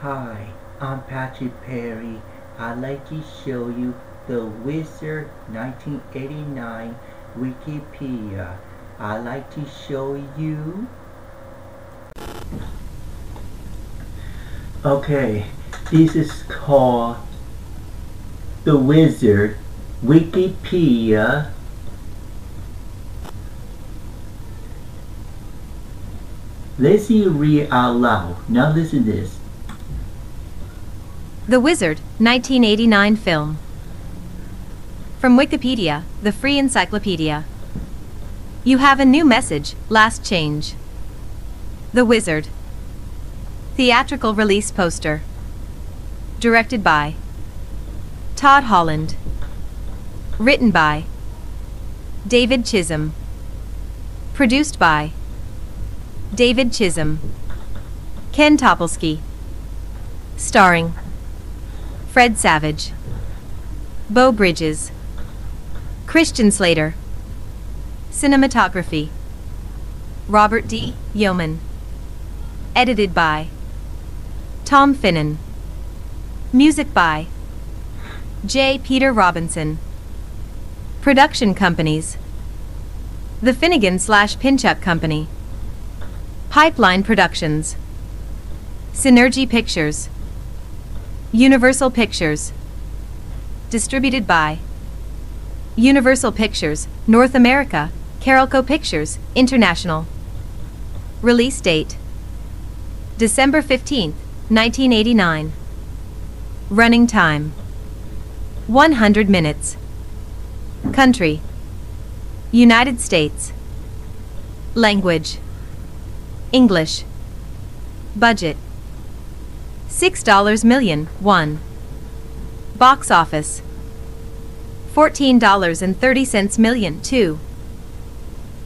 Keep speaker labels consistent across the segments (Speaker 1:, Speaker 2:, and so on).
Speaker 1: Hi, I'm Patrick Perry. I'd like to show you the Wizard 1989 Wikipedia. I'd like to show you. Okay, this is called the Wizard Wikipedia. Let's see read out loud. Now listen to this.
Speaker 2: The Wizard, 1989 film. From Wikipedia, the free encyclopedia. You have a new message, last change. The Wizard. Theatrical release poster. Directed by Todd Holland. Written by David Chisholm. Produced by David Chisholm. Ken Topolsky. Starring Fred Savage. Beau Bridges. Christian Slater. Cinematography. Robert D. Yeoman. Edited by Tom Finan. Music by J. Peter Robinson. Production companies The Finnegan slash Pinchuk Company. Pipeline Productions. Synergy Pictures. Universal Pictures. Distributed by Universal Pictures, North America, Carolco Pictures, International. Release date December 15, 1989. Running time 100 minutes. Country United States. Language English. Budget $6 million, 1. Box office $14.30 million, 2.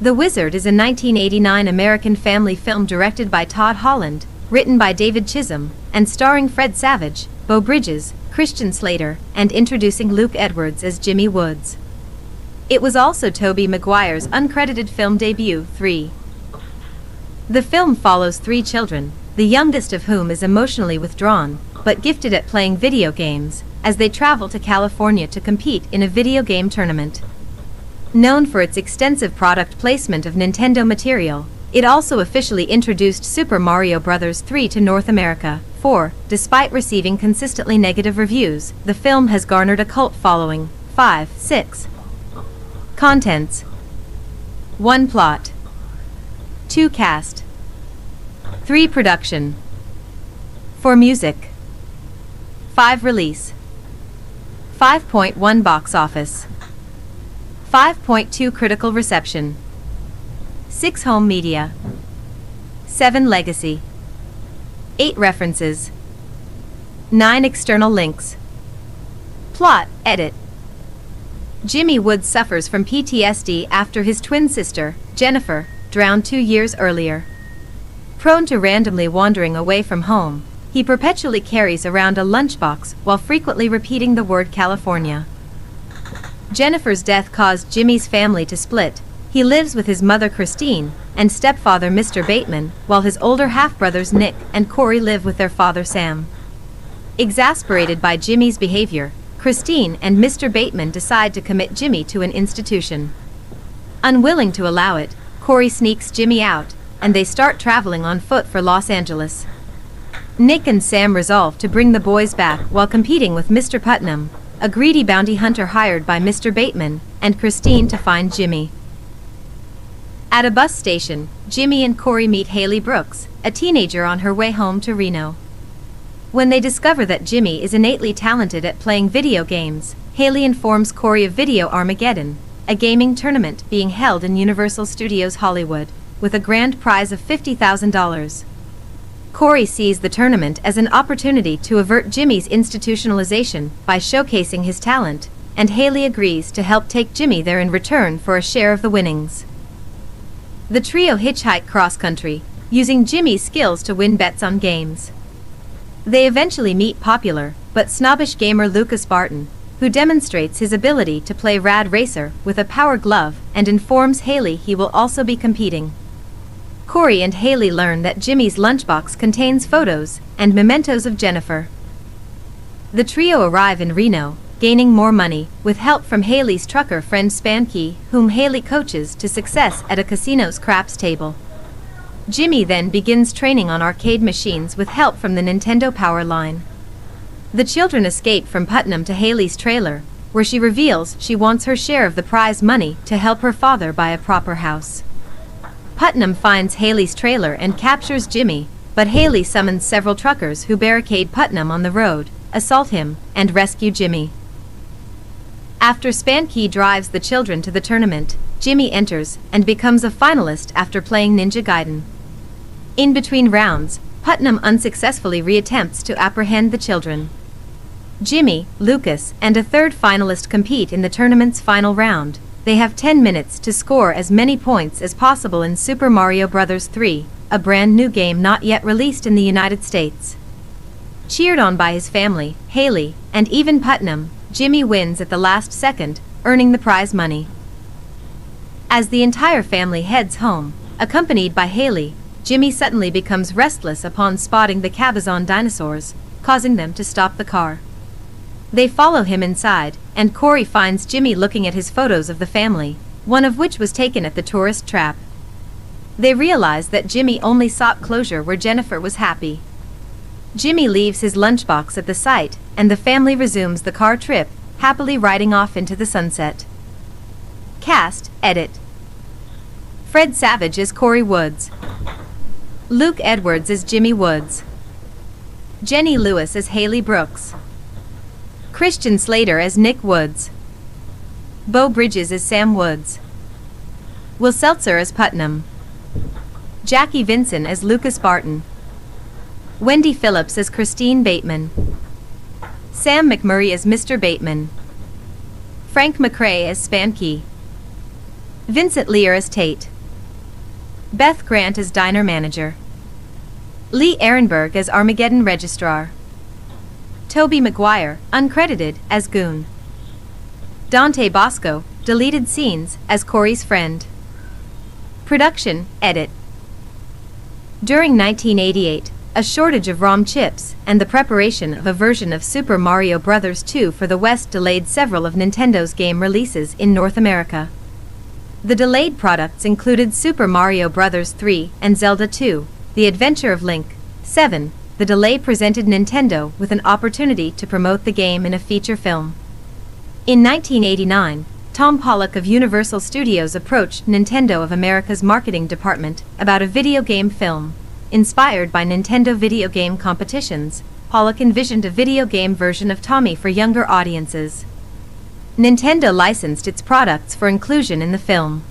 Speaker 2: The Wizard is a 1989 American family film directed by Todd Holland, written by David Chisholm, and starring Fred Savage, Beau Bridges, Christian Slater, and introducing Luke Edwards as Jimmy Woods. It was also Tobey Maguire's uncredited film debut, 3. The film follows three children, the youngest of whom is emotionally withdrawn, but gifted at playing video games, as they travel to California to compete in a video game tournament. Known for its extensive product placement of Nintendo material, it also officially introduced Super Mario Bros. 3 to North America. 4. Despite receiving consistently negative reviews, the film has garnered a cult following. 5. 6. Contents 1 plot 2 cast 3 production. 4 music. 5 release. 5.1 box office. 5.2 critical reception. 6 home media. 7 legacy. 8 references. 9 external links. Plot edit. Jimmy Woods suffers from PTSD after his twin sister, Jennifer, drowned two years earlier. Prone to randomly wandering away from home, he perpetually carries around a lunchbox while frequently repeating the word California. Jennifer's death caused Jimmy's family to split. He lives with his mother Christine and stepfather Mr. Bateman, while his older half-brothers Nick and Corey live with their father Sam. Exasperated by Jimmy's behavior, Christine and Mr. Bateman decide to commit Jimmy to an institution. Unwilling to allow it, Corey sneaks Jimmy out, and they start traveling on foot for Los Angeles. Nick and Sam resolve to bring the boys back while competing with Mr. Putnam, a greedy bounty hunter hired by Mr. Bateman, and Christine to find Jimmy. At a bus station, Jimmy and Corey meet Haley Brooks, a teenager on her way home to Reno. When they discover that Jimmy is innately talented at playing video games, Haley informs Corey of Video Armageddon, a gaming tournament being held in Universal Studios Hollywood, with a grand prize of $50,000. Corey sees the tournament as an opportunity to avert Jimmy's institutionalization by showcasing his talent, and Haley agrees to help take Jimmy there in return for a share of the winnings. The trio hitchhike cross country, using Jimmy's skills to win bets on games. They eventually meet popular, but snobbish gamer Lucas Barton, who demonstrates his ability to play Rad Racer with a power glove and informs Haley he will also be competing. Corey and Haley learn that Jimmy's lunchbox contains photos and mementos of Jennifer. The trio arrive in Reno, gaining more money, with help from Haley's trucker friend Spanky, whom Haley coaches to success at a casino's craps table. Jimmy then begins training on arcade machines with help from the Nintendo Power line. The children escape from Putnam to Haley's trailer, where she reveals she wants her share of the prize money to help her father buy a proper house. Putnam finds Haley's trailer and captures Jimmy, but Haley summons several truckers who barricade Putnam on the road, assault him, and rescue Jimmy. After Spanky drives the children to the tournament, Jimmy enters and becomes a finalist after playing Ninja Gaiden. In between rounds, Putnam unsuccessfully reattempts to apprehend the children. Jimmy, Lucas, and a third finalist compete in the tournament's final round, they have 10 minutes to score as many points as possible in Super Mario Bros. 3, a brand new game not yet released in the United States. Cheered on by his family, Haley, and even Putnam, Jimmy wins at the last second, earning the prize money. As the entire family heads home, accompanied by Haley, Jimmy suddenly becomes restless upon spotting the Cabazon dinosaurs, causing them to stop the car. They follow him inside, and Corey finds Jimmy looking at his photos of the family, one of which was taken at the tourist trap. They realize that Jimmy only sought closure where Jennifer was happy. Jimmy leaves his lunchbox at the site, and the family resumes the car trip, happily riding off into the sunset. Cast, Edit. Fred Savage is Corey Woods. Luke Edwards is Jimmy Woods. Jenny Lewis is Haley Brooks. Christian Slater as Nick Woods. Beau Bridges as Sam Woods. Will Seltzer as Putnam. Jackey Vinson as Lucas Barton. Wendy Phillips as Christine Bateman. Sam McMurray as Mr. Bateman. Frank McRae as Spanky. Vincent Leahr as Tate. Beth Grant as Diner Manager. Lee Arenberg as Armageddon Registrar. Tobey Maguire, uncredited, as Goon. Dante Basco, deleted scenes, as Corey's friend. Production, edit. During 1988, a shortage of ROM chips and the preparation of a version of Super Mario Bros. 2 for the West delayed several of Nintendo's game releases in North America. The delayed products included Super Mario Bros. 3 and Zelda 2, The Adventure of Link, 7, the delay presented Nintendo with an opportunity to promote the game in a feature film. In 1989, Tom Pollock of Universal Studios approached Nintendo of America's marketing department about a video game film. Inspired by Nintendo video game competitions, Pollock envisioned a video game version of Tommy for younger audiences. Nintendo licensed its products for inclusion in the film.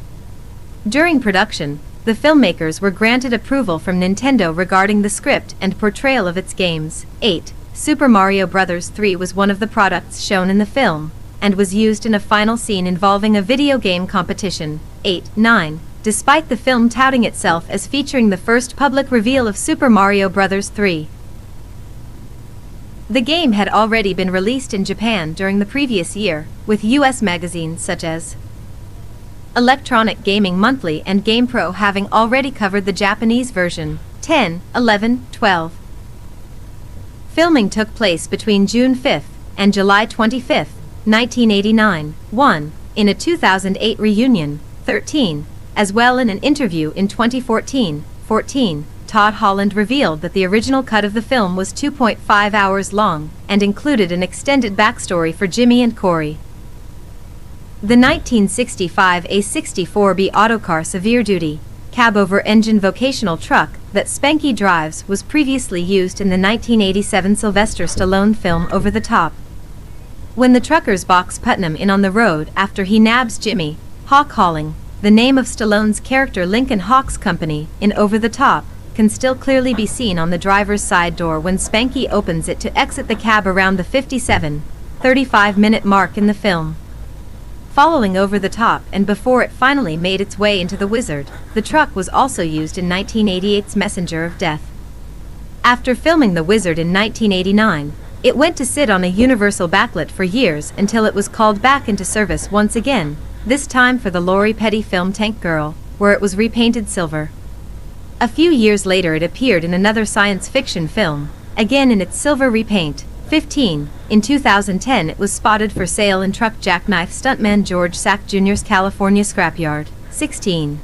Speaker 2: During production, the filmmakers were granted approval from Nintendo regarding the script and portrayal of its games. 8. Super Mario Bros. 3 was one of the products shown in the film, and was used in a final scene involving a video game competition. 8. 9. Despite the film touting itself as featuring the first public reveal of Super Mario Bros. 3. The game had already been released in Japan during the previous year, with US magazines such as Electronic Gaming Monthly and GamePro having already covered the Japanese version 10, 11, 12. Filming took place between June 5 and July 25, 1989, 1, in a 2008 reunion, 13, as well in an interview in 2014, 14. Todd Holland revealed that the original cut of the film was 2.5 hours long and included an extended backstory for Jimmy and Corey. The 1965 A64B Autocar Severe Duty cab over engine vocational truck that Spanky drives was previously used in the 1987 Sylvester Stallone film Over the Top. When the truckers box Putnam in on the road after he nabs Jimmy, Hawk Hauling, the name of Stallone's character Lincoln Hawk's company in Over the Top, can still clearly be seen on the driver's side door when Spanky opens it to exit the cab around the 57, 35 minute mark in the film. Following over the top and before it finally made its way into the Wizard, the truck was also used in 1988's Messenger of Death. After filming the Wizard in 1989, it went to sit on a universal backlot for years until it was called back into service once again, this time for the Lori Petty film Tank Girl, where it was repainted silver. A few years later it appeared in another science fiction film, again in its silver repaint. 15. In 2010 it was spotted for sale in truck jackknife stuntman George Sack Jr.'s California scrapyard. 16.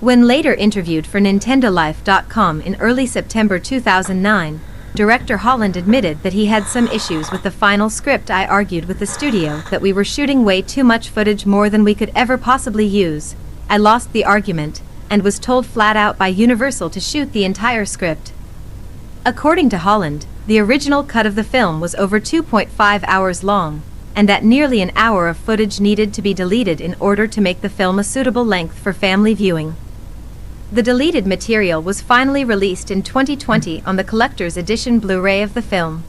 Speaker 2: When later interviewed for NintendoLife.com in early September 2009, director Holland admitted that he had some issues with the final script. I argued with the studio that we were shooting way too much footage more than we could ever possibly use. I lost the argument, and was told flat out by Universal to shoot the entire script. According to Holland, the original cut of the film was over 2.5 hours long, and that nearly an hour of footage needed to be deleted in order to make the film a suitable length for family viewing. The deleted material was finally released in 2020 on the collector's edition Blu-ray of the film.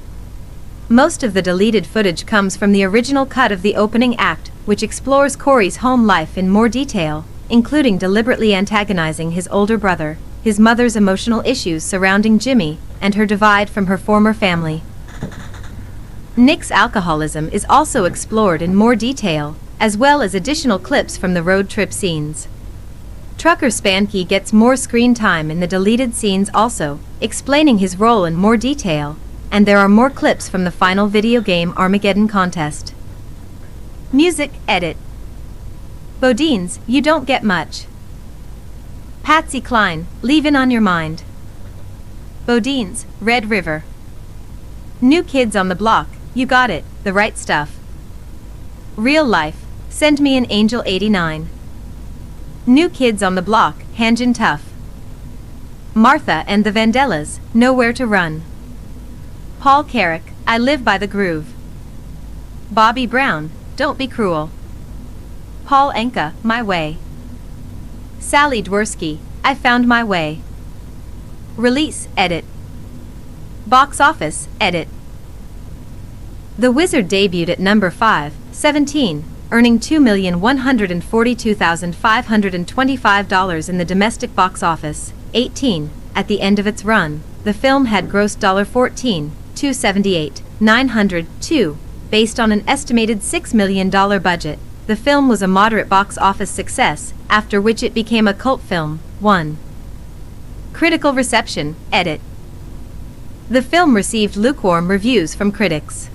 Speaker 2: Most of the deleted footage comes from the original cut of the opening act, which explores Corey's home life in more detail, including deliberately antagonizing his older brother, his mother's emotional issues surrounding Jimmy, and her divide from her former family. Nick's alcoholism is also explored in more detail, as well as additional clips from the road trip scenes. Trucker Spanky gets more screen time in the deleted scenes also, explaining his role in more detail, and there are more clips from the final video game Armageddon contest. Music Edit Bodines, You Don't Get Much. Patsy Cline, Leavin' on Your Mind. Bodines, Red River. New Kids on the Block, You Got It, The Right Stuff. Real Life, Send Me an Angel 89. New Kids on the Block, Hangin' Tough. Martha and the Vandellas, Nowhere to Run. Paul Carrack, I Live by the Groove. Bobby Brown, Don't Be Cruel. Paul Anka, My Way. Sally Dworsky, I Found My Way. Release, Edit. Box Office, Edit. The Wizard debuted at number 5, 17, earning $2,142,525 in the domestic box office. 18. At the end of its run, the film had grossed $14, 278, 902, based on an estimated $6 million budget. The film was a moderate box office success, after which it became a cult film. 1. Critical reception, edit. The film received lukewarm reviews from critics.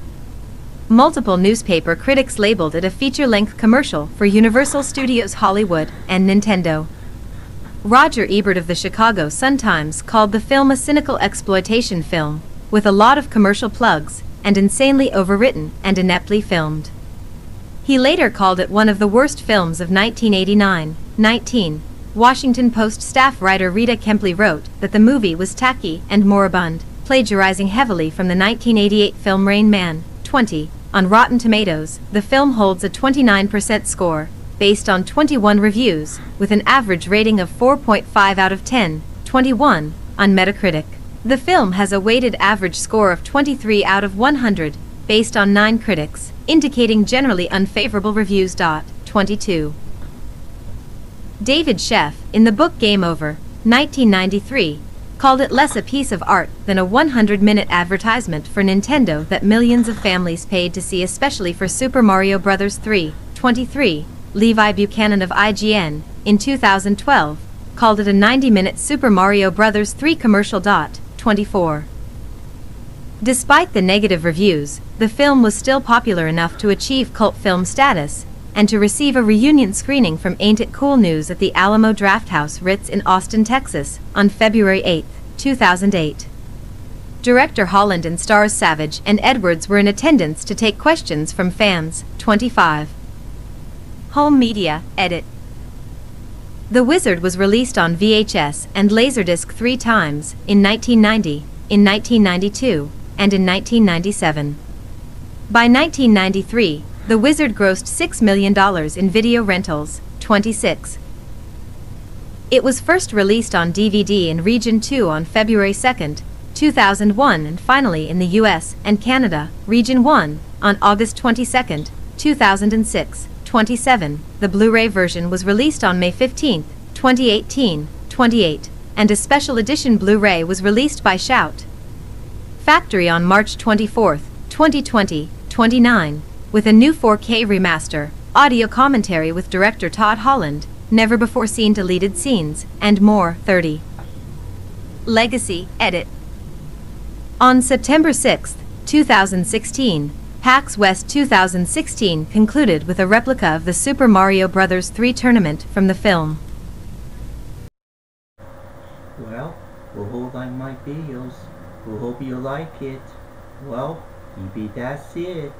Speaker 2: Multiple newspaper critics labeled it a feature-length commercial for Universal Studios Hollywood and Nintendo. Roger Ebert of the Chicago Sun-Times called the film a cynical exploitation film, with a lot of commercial plugs, and insanely overwritten and ineptly filmed. He later called it one of the worst films of 1989. 19. Washington Post staff writer Rita Kempley wrote that the movie was tacky and moribund, plagiarizing heavily from the 1988 film Rain Man. 20. On Rotten Tomatoes, the film holds a 29% score, based on 21 reviews, with an average rating of 4.5 out of 10, 21, on Metacritic. The film has a weighted average score of 23 out of 100, based on 9 critics, indicating generally unfavorable reviews. 22. David Sheff, in the book Game Over, 1993, called it less a piece of art than a 100-minute advertisement for Nintendo that millions of families paid to see especially for Super Mario Bros. 3. 23. Levi Buchanan of IGN, in 2012, called it a 90-minute Super Mario Bros. 3 commercial. 24. Despite the negative reviews, the film was still popular enough to achieve cult film status and to receive a reunion screening from Ain't It Cool News at the Alamo Drafthouse Ritz in Austin, Texas, on February 8, 2008. Director Holland and stars Savage and Edwards were in attendance to take questions from fans. 25. Home Media, Edit. The Wizard was released on VHS and Laserdisc three times, in 1990, in 1992, and in 1997. By 1993, The Wizard grossed $6 million in video rentals, 26. It was first released on DVD in Region 2 on February 2, 2001 and finally in the US and Canada, Region 1, on August 22, 2006. 27. The Blu-ray version was released on May 15, 2018, 28, and a special edition Blu-ray was released by Shout! Factory on March 24, 2020, 29, with a new 4K remaster, audio commentary with director Todd Holland, never before seen deleted scenes, and more 30. Legacy Edit On September 6, 2016, PAX West 2016 concluded with a replica of the Super Mario Bros. 3 tournament from the film.
Speaker 1: Well, we hope like my videos. We hope you like it. Well, maybe that's it.